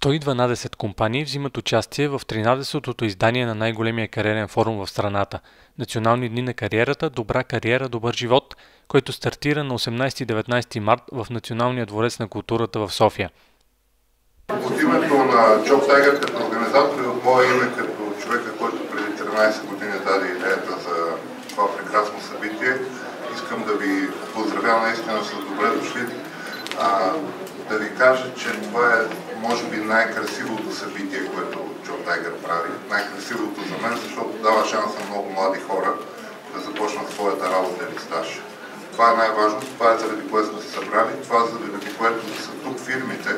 112 компании взимат участие в 13-тото издание на най-големия кариерен форум в страната – Национални дни на кариерата «Добра кариера, добър живот», който стартира на 18-19 март в Националния дворец на културата в София. От името на Job Tiger като организатор и от мое име като човека, който преди 13 години даде идеята за това прекрасно събитие, искам да ви поздравя наистина с добре дошли. А, да ви кажа, че това е може би най-красивото събитие, което Джо Тайгър прави. Най-красивото за мен, защото дава шанс на много млади хора да започнат своята работа или стаж. Това е най-важното, това е заради което сме се събрали, това е заради което са тук фирмите,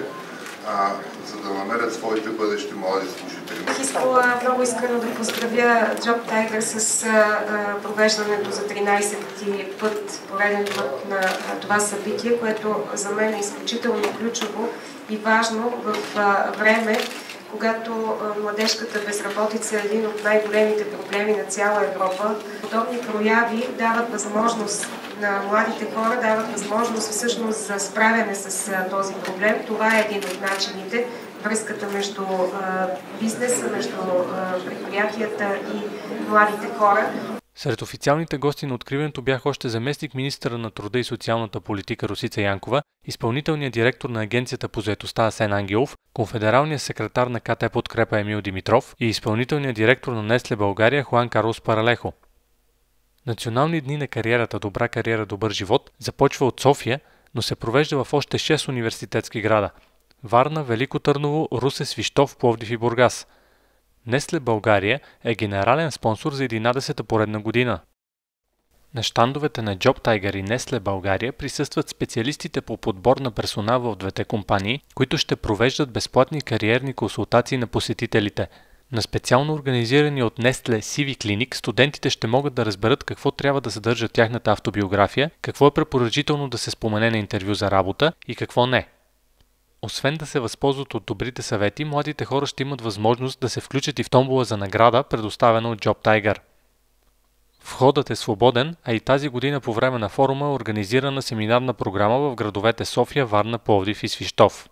а, за да намерят своите бъдещи млади служители. Бих искала много искрено да поздравя Job Tiger с а, провеждането за 13 ти път, пореден път на а, това събитие, което за мен е изключително ключово и важно в а, време, когато младежката безработица е един от най-големите проблеми на цяла Европа. Подобни прояви дават възможност на младите хора, дават възможност всъщност за справяне с този проблем. Това е един от начините, връзката между бизнеса, между предприятията и младите хора. Сред официалните гости на откриването бях още заместник министъра на труда и социалната политика Русица Янкова, изпълнителният директор на Агенцията по заетостта Асен Ангелов, конфедералният секретар на КТ Подкрепа Емил Димитров и изпълнителният директор на Несле България Хуан Карлос Паралехо. Национални дни на кариерата Добра кариера, добър живот започва от София, но се провежда в още 6 университетски града – Варна, Велико Търново, Русе, Свищов, Пловдив и Бургас – Несле България е генерален спонсор за 11-та поредна година. На щандовете на Job Tiger и Nestle България присъстват специалистите по подбор на персонал в двете компании, които ще провеждат безплатни кариерни консултации на посетителите. На специално организирани от Nestle CV Clinic студентите ще могат да разберат какво трябва да съдържа тяхната автобиография, какво е препоръчително да се спомене на интервю за работа и какво не. Освен да се възползват от добрите съвети, младите хора ще имат възможност да се включат и в томбола за награда, предоставена от Job Tiger. Входът е свободен, а и тази година по време на форума е организирана семинарна програма в градовете София, Варна, Пловдив и Свищов.